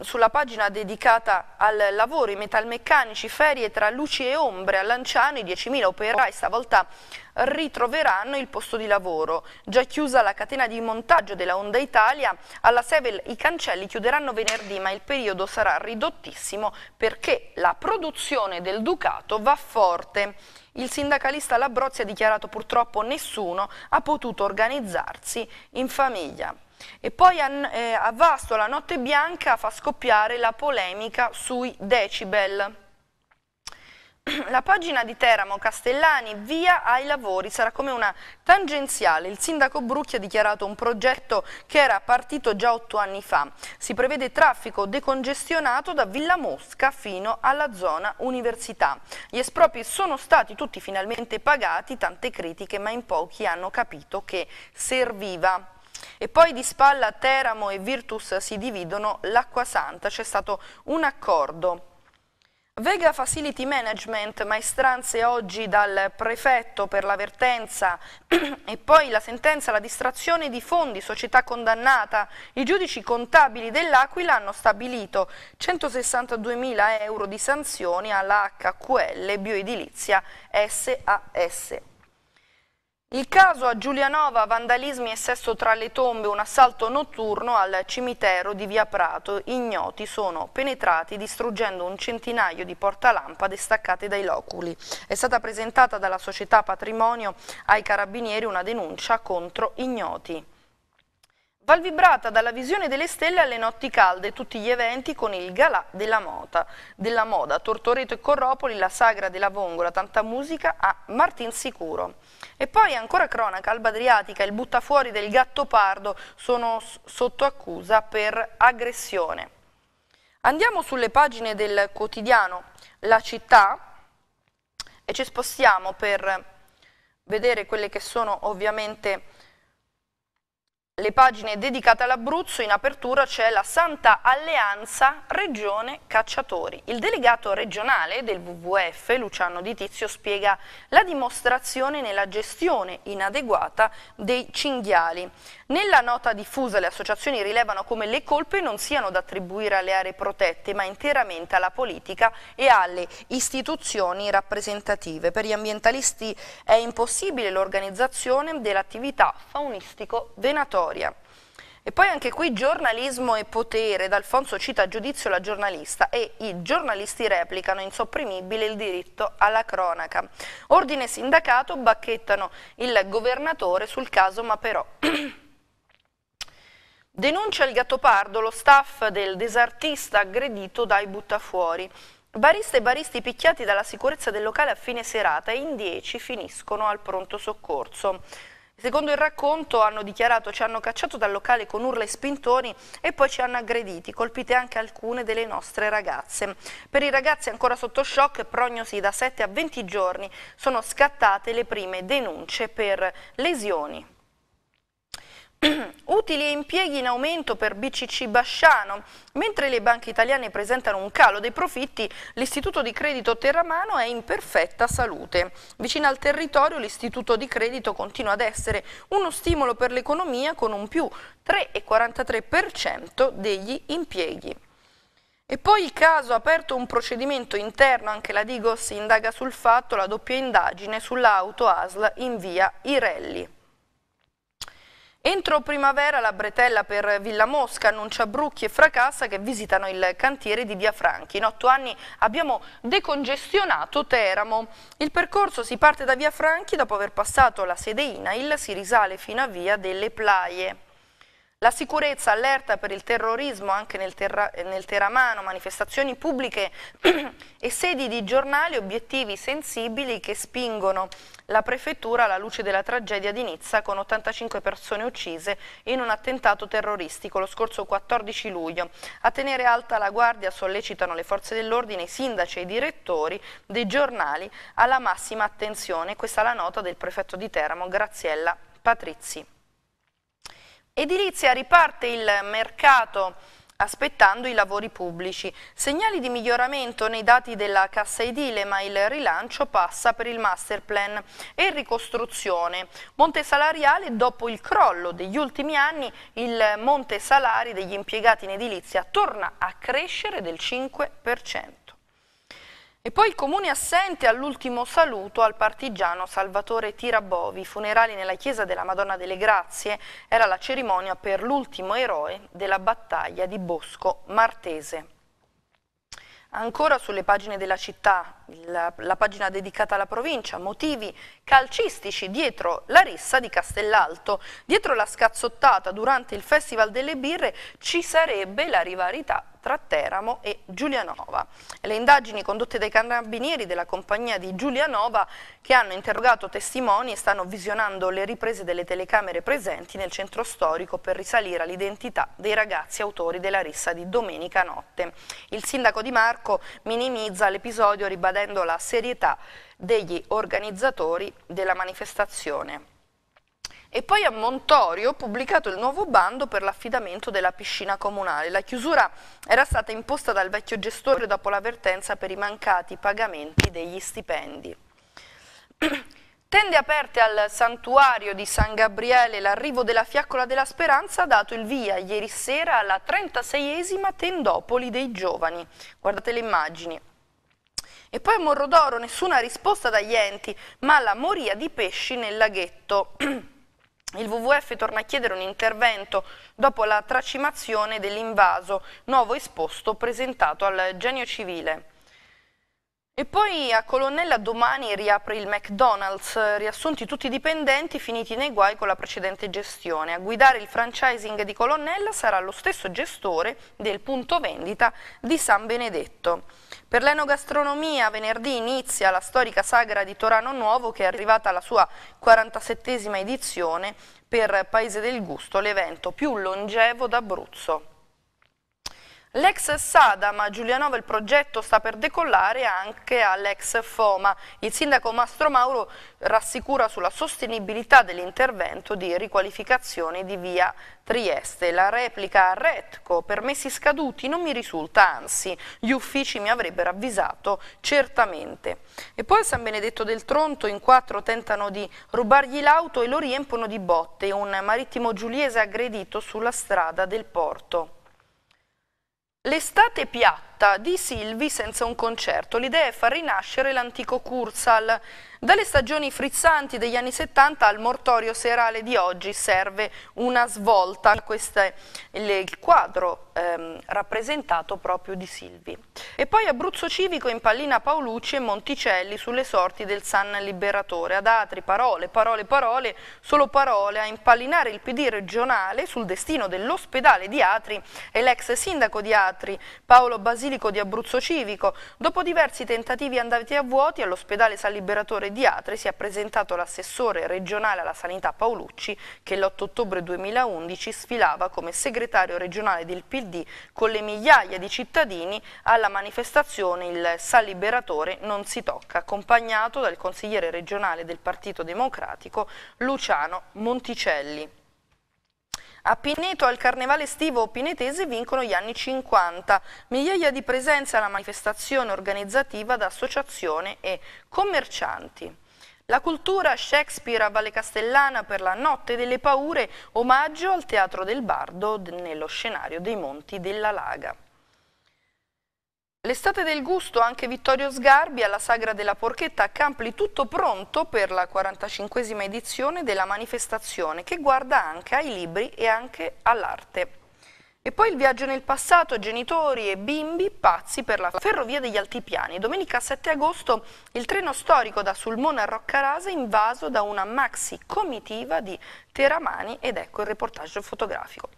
sulla pagina dedicata al lavoro, i metalmeccanici, ferie tra luci e ombre a Lanciano, i 10.000 operai stavolta ritroveranno il posto di lavoro. Già chiusa la catena di montaggio della Honda Italia, alla Sevel i cancelli chiuderanno venerdì ma il periodo sarà ridottissimo perché la produzione del Ducato va forte. Il sindacalista Labrozzi ha dichiarato purtroppo nessuno ha potuto organizzarsi in famiglia. E poi a, eh, a Vasto la notte bianca fa scoppiare la polemica sui decibel. La pagina di Teramo Castellani via ai lavori sarà come una tangenziale. Il sindaco Brucchi ha dichiarato un progetto che era partito già otto anni fa. Si prevede traffico decongestionato da Villa Mosca fino alla zona università. Gli espropri sono stati tutti finalmente pagati, tante critiche, ma in pochi hanno capito che serviva. E poi di spalla Teramo e Virtus si dividono l'acqua santa, c'è stato un accordo Vega Facility Management, maestranze oggi dal prefetto per l'avvertenza e poi la sentenza, la distrazione di fondi, società condannata. I giudici contabili dell'Aquila hanno stabilito 162 mila euro di sanzioni alla HQL Bioedilizia SAS. Il caso a Giulianova, vandalismi e sesso tra le tombe, un assalto notturno al cimitero di Via Prato. Ignoti sono penetrati distruggendo un centinaio di portalampade staccate dai loculi. È stata presentata dalla società Patrimonio ai carabinieri una denuncia contro ignoti. Valvibrata dalla visione delle stelle alle notti calde, tutti gli eventi con il galà della, mota, della moda, Tortoreto e Corropoli, la sagra della Vongola, tanta musica a Martin Sicuro. E poi ancora cronaca, Alba Adriatica, il buttafuori del gatto pardo sono sotto accusa per aggressione. Andiamo sulle pagine del quotidiano La Città e ci spostiamo per vedere quelle che sono ovviamente le pagine dedicate all'Abruzzo, in apertura c'è la Santa Alleanza Regione Cacciatori. Il delegato regionale del WWF, Luciano Di Tizio, spiega la dimostrazione nella gestione inadeguata dei cinghiali. Nella nota diffusa le associazioni rilevano come le colpe non siano da attribuire alle aree protette, ma interamente alla politica e alle istituzioni rappresentative. Per gli ambientalisti è impossibile l'organizzazione dell'attività faunistico-venatoria. E poi anche qui giornalismo e potere, D'Alfonso cita a giudizio la giornalista e i giornalisti replicano insopprimibile il diritto alla cronaca. Ordine sindacato bacchettano il governatore sul caso Maperò. Denuncia il Gattopardo lo staff del desartista aggredito dai buttafuori. Barista e baristi picchiati dalla sicurezza del locale a fine serata e in dieci finiscono al pronto soccorso. Secondo il racconto hanno dichiarato ci hanno cacciato dal locale con urla e spintoni e poi ci hanno aggrediti, colpite anche alcune delle nostre ragazze. Per i ragazzi ancora sotto shock, prognosi da 7 a 20 giorni, sono scattate le prime denunce per lesioni. Utili e impieghi in aumento per BCC Basciano. Mentre le banche italiane presentano un calo dei profitti, l'istituto di credito Terramano è in perfetta salute. Vicino al territorio l'istituto di credito continua ad essere uno stimolo per l'economia con un più 3,43% degli impieghi. E poi il caso ha aperto un procedimento interno, anche la Digos indaga sul fatto la doppia indagine sull'auto ASL in via Irelli. Entro primavera la bretella per Villa Mosca annuncia Brucchi e Fracassa che visitano il cantiere di Via Franchi. In otto anni abbiamo decongestionato Teramo. Il percorso si parte da Via Franchi, dopo aver passato la sede INAIL si risale fino a Via delle Plaie. La sicurezza allerta per il terrorismo anche nel, terra, nel Teramano, manifestazioni pubbliche e sedi di giornali, obiettivi sensibili che spingono la prefettura alla luce della tragedia di Nizza con 85 persone uccise in un attentato terroristico lo scorso 14 luglio. A tenere alta la guardia sollecitano le forze dell'ordine, i sindaci e i direttori dei giornali alla massima attenzione. Questa è la nota del prefetto di Teramo, Graziella Patrizi. Edilizia riparte il mercato aspettando i lavori pubblici. Segnali di miglioramento nei dati della cassa edile, ma il rilancio passa per il master plan e ricostruzione. Monte salariale, dopo il crollo degli ultimi anni, il monte salari degli impiegati in edilizia torna a crescere del 5%. E poi il comune assente all'ultimo saluto al partigiano Salvatore Tirabovi, funerali nella chiesa della Madonna delle Grazie, era la cerimonia per l'ultimo eroe della battaglia di Bosco Martese. Ancora sulle pagine della città, la, la, pagina dedicata alla provincia, motivi calcistici dietro la rissa di Castellalto. Dietro la scazzottata durante il Festival delle Birre ci sarebbe la rivalità tra Teramo e Giulianova. Le indagini condotte dai carabinieri della compagnia di Giulianova che hanno interrogato testimoni e stanno visionando le riprese delle telecamere presenti nel centro storico per risalire all'identità dei ragazzi autori della rissa di domenica notte. Il sindaco Di Marco minimizza l'episodio ribadendo la serietà degli organizzatori della manifestazione. E poi a Montorio pubblicato il nuovo bando per l'affidamento della piscina comunale. La chiusura era stata imposta dal vecchio gestore dopo l'avvertenza per i mancati pagamenti degli stipendi. Tende aperte al santuario di San Gabriele, l'arrivo della Fiaccola della Speranza ha dato il via ieri sera alla 36esima Tendopoli dei Giovani. Guardate le immagini. E poi a Morro d'Oro nessuna risposta dagli enti, ma la moria di pesci nel laghetto. Il WWF torna a chiedere un intervento dopo la tracimazione dell'invaso, nuovo esposto presentato al genio civile. E poi a Colonnella domani riapre il McDonald's, riassunti tutti i dipendenti finiti nei guai con la precedente gestione. A guidare il franchising di Colonnella sarà lo stesso gestore del punto vendita di San Benedetto. Per l'enogastronomia venerdì inizia la storica sagra di Torano Nuovo che è arrivata alla sua 47esima edizione per Paese del Gusto, l'evento più longevo d'Abruzzo. L'ex Sadam Giulianova il progetto sta per decollare anche all'ex Foma. Il sindaco Mastro Mauro rassicura sulla sostenibilità dell'intervento di riqualificazione di via Trieste. La replica a Retco, permessi scaduti, non mi risulta, anzi gli uffici mi avrebbero avvisato certamente. E poi a San Benedetto del Tronto in quattro tentano di rubargli l'auto e lo riempono di botte. Un marittimo giuliese aggredito sulla strada del porto. L'estate piatta di Silvi senza un concerto. L'idea è far rinascere l'antico Kursal. Dalle stagioni frizzanti degli anni 70 al mortorio serale di oggi serve una svolta. Questo è il quadro ehm, rappresentato proprio di Silvi. E poi Abruzzo Civico impallina Paolucci e Monticelli sulle sorti del San Liberatore. Ad Atri parole, parole, parole, solo parole a impallinare il PD regionale sul destino dell'ospedale di Atri e l'ex sindaco di Atri Paolo Basilico di Abruzzo Civico. Dopo diversi tentativi andati a vuoti all'ospedale San Liberatore di Atri si è presentato l'assessore regionale alla sanità Paolucci che l'8 ottobre 2011 sfilava come segretario regionale del PD con le migliaia di cittadini alla manifestazione Il San Liberatore non si tocca, accompagnato dal consigliere regionale del Partito Democratico Luciano Monticelli. A Pineto al carnevale estivo pinetese vincono gli anni 50, migliaia di presenze alla manifestazione organizzativa da associazione e commercianti. La cultura Shakespeare a Valle Castellana per la Notte delle Paure, omaggio al Teatro del Bardo nello scenario dei Monti della Laga. L'estate del gusto, anche Vittorio Sgarbi alla Sagra della Porchetta a Campli, tutto pronto per la 45esima edizione della manifestazione che guarda anche ai libri e anche all'arte. E poi il viaggio nel passato, genitori e bimbi pazzi per la ferrovia degli Altipiani. Domenica 7 agosto il treno storico da Sulmona a Roccarasa invaso da una maxi comitiva di teramani ed ecco il reportaggio fotografico.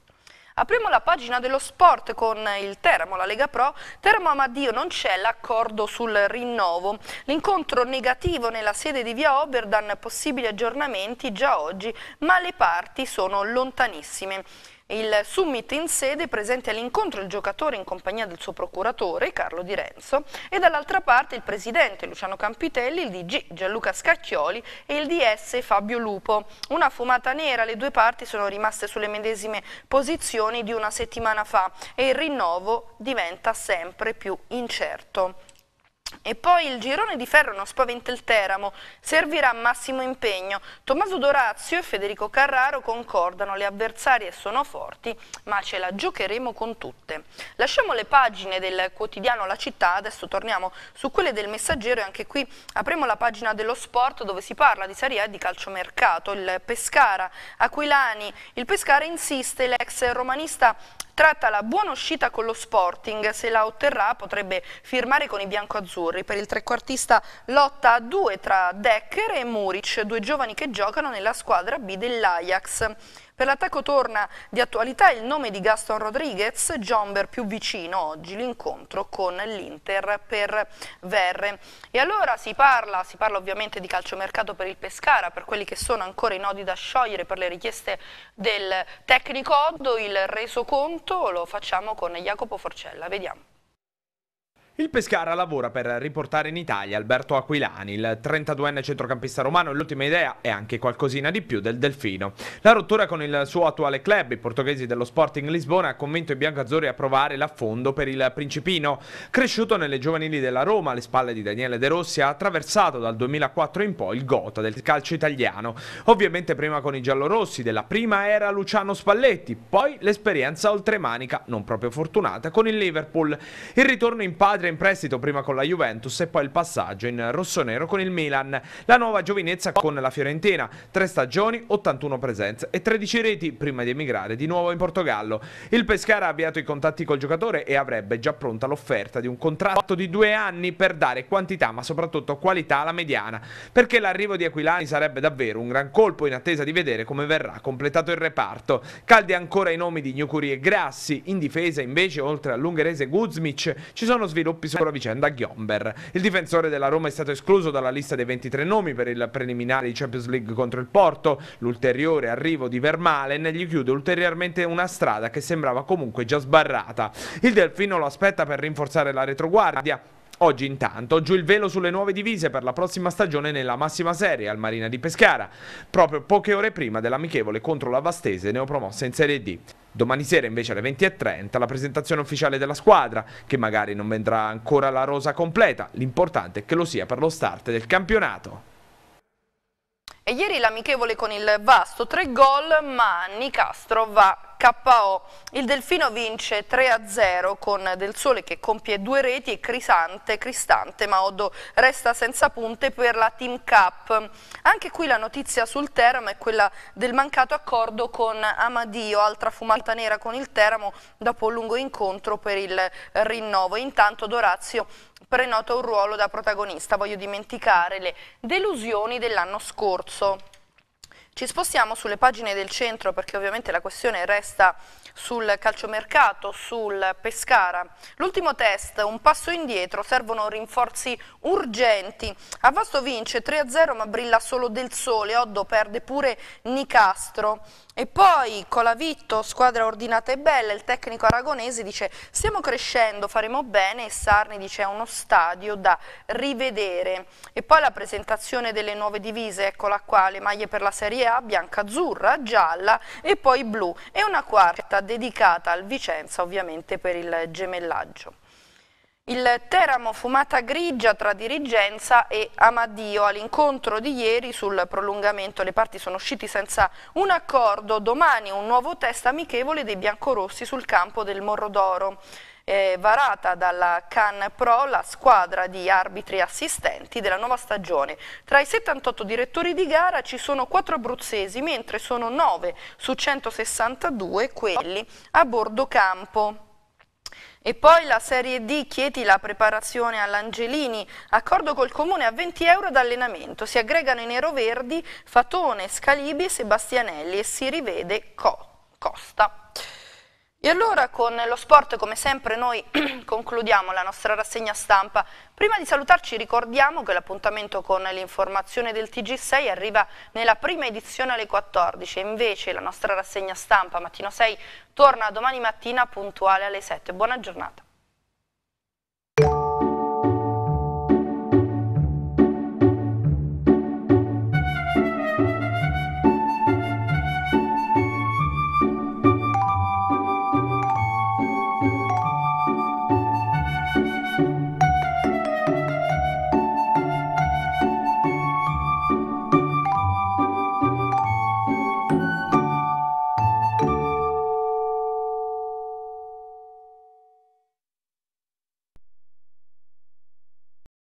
Apriamo la pagina dello sport con il Teramo, la Lega Pro. Teramo Amadio non c'è l'accordo sul rinnovo. L'incontro negativo nella sede di Via Oberdan, possibili aggiornamenti già oggi, ma le parti sono lontanissime. Il summit in sede presente all'incontro il giocatore in compagnia del suo procuratore Carlo Di Renzo e dall'altra parte il presidente Luciano Campitelli, il DG Gianluca Scacchioli e il DS Fabio Lupo. Una fumata nera, le due parti sono rimaste sulle medesime posizioni di una settimana fa e il rinnovo diventa sempre più incerto. E poi il girone di ferro non spaventa il Teramo, servirà massimo impegno. Tommaso Dorazio e Federico Carraro concordano, le avversarie sono forti, ma ce la giocheremo con tutte. Lasciamo le pagine del quotidiano La Città, adesso torniamo su quelle del Messaggero e anche qui apriamo la pagina dello sport dove si parla di Serie A e di calciomercato. Il Pescara, Aquilani, il Pescara insiste, l'ex romanista tratta la buona uscita con lo Sporting, se la otterrà potrebbe firmare con i biancoazzurri. Per il trequartista lotta a due tra Decker e Muric, due giovani che giocano nella squadra B dell'Ajax. Per l'attacco torna di attualità il nome di Gaston Rodriguez, Jomber più vicino oggi l'incontro con l'Inter per Verre. E allora si parla, si parla ovviamente di calciomercato per il Pescara, per quelli che sono ancora i nodi da sciogliere per le richieste del tecnico Oddo, il resoconto lo facciamo con Jacopo Forcella, vediamo. Il Pescara lavora per riportare in Italia Alberto Aquilani, il 32enne centrocampista romano e l'ultima idea è anche qualcosina di più del Delfino. La rottura con il suo attuale club, i portoghesi dello Sporting Lisbona, ha convinto i biancazzurri a provare l'affondo per il Principino. Cresciuto nelle giovanili della Roma, alle spalle di Daniele De Rossi, ha attraversato dal 2004 in poi il gota del calcio italiano. Ovviamente prima con i giallorossi, della prima era Luciano Spalletti, poi l'esperienza oltremanica, non proprio fortunata, con il Liverpool. Il ritorno in padre in prestito prima con la Juventus e poi il passaggio in rossonero con il Milan. La nuova giovinezza con la Fiorentina, tre stagioni, 81 presenze e 13 reti prima di emigrare di nuovo in Portogallo. Il Pescara ha avviato i contatti col giocatore e avrebbe già pronta l'offerta di un contratto di due anni per dare quantità ma soprattutto qualità alla mediana, perché l'arrivo di Aquilani sarebbe davvero un gran colpo in attesa di vedere come verrà completato il reparto. Caldi ancora i nomi di Gnocuri e Grassi, in difesa invece oltre all'ungherese Guzmic ci sono sviluppi doppi sulla vicenda Ghiomber. Il difensore della Roma è stato escluso dalla lista dei 23 nomi per il preliminare di Champions League contro il Porto. L'ulteriore arrivo di Vermalen gli chiude ulteriormente una strada che sembrava comunque già sbarrata. Il Delfino lo aspetta per rinforzare la retroguardia. Oggi intanto giù il velo sulle nuove divise per la prossima stagione nella massima serie al Marina di Pescara, proprio poche ore prima dell'amichevole contro la Vastese neopromossa in Serie D. Domani sera invece alle 20.30 la presentazione ufficiale della squadra, che magari non vendrà ancora la rosa completa, l'importante è che lo sia per lo start del campionato. E ieri l'amichevole con il Vasto, tre gol, ma Nicastro va KO. Il Delfino vince 3-0 con Del Sole che compie due reti e Crisante, Cristante, ma Oddo resta senza punte per la Team Cup. Anche qui la notizia sul Teramo è quella del mancato accordo con Amadio, altra fumata nera con il Teramo dopo un lungo incontro per il rinnovo. Intanto Dorazio prenota un ruolo da protagonista, voglio dimenticare le delusioni dell'anno scorso. Ci spostiamo sulle pagine del centro perché ovviamente la questione resta sul calciomercato, sul Pescara. L'ultimo test, un passo indietro, servono rinforzi urgenti. Avasto vince 3-0 ma brilla solo del sole, Oddo perde pure Nicastro. E poi Colavitto, squadra ordinata e bella, il tecnico aragonese dice stiamo crescendo, faremo bene e Sarni dice è uno stadio da rivedere. E poi la presentazione delle nuove divise, eccola qua, le maglie per la Serie A, bianca, azzurra, gialla e poi blu e una quarta dedicata al Vicenza ovviamente per il gemellaggio. Il Teramo fumata grigia tra dirigenza e Amadio all'incontro di ieri sul prolungamento le parti sono usciti senza un accordo, domani un nuovo test amichevole dei biancorossi sul campo del Morro d'Oro. Eh, varata dalla Can Pro la squadra di arbitri assistenti della nuova stagione. Tra i 78 direttori di gara ci sono 4 abruzzesi, mentre sono 9 su 162 quelli a bordo campo. E poi la Serie D Chieti la preparazione all'Angelini, accordo col Comune a 20 euro d'allenamento, si aggregano i neroverdi Fatone, Scalibi e Sebastianelli e si rivede Co Costa. E allora con lo sport come sempre noi concludiamo la nostra rassegna stampa. Prima di salutarci ricordiamo che l'appuntamento con l'informazione del TG6 arriva nella prima edizione alle 14 e invece la nostra rassegna stampa mattino 6 torna domani mattina puntuale alle 7. Buona giornata.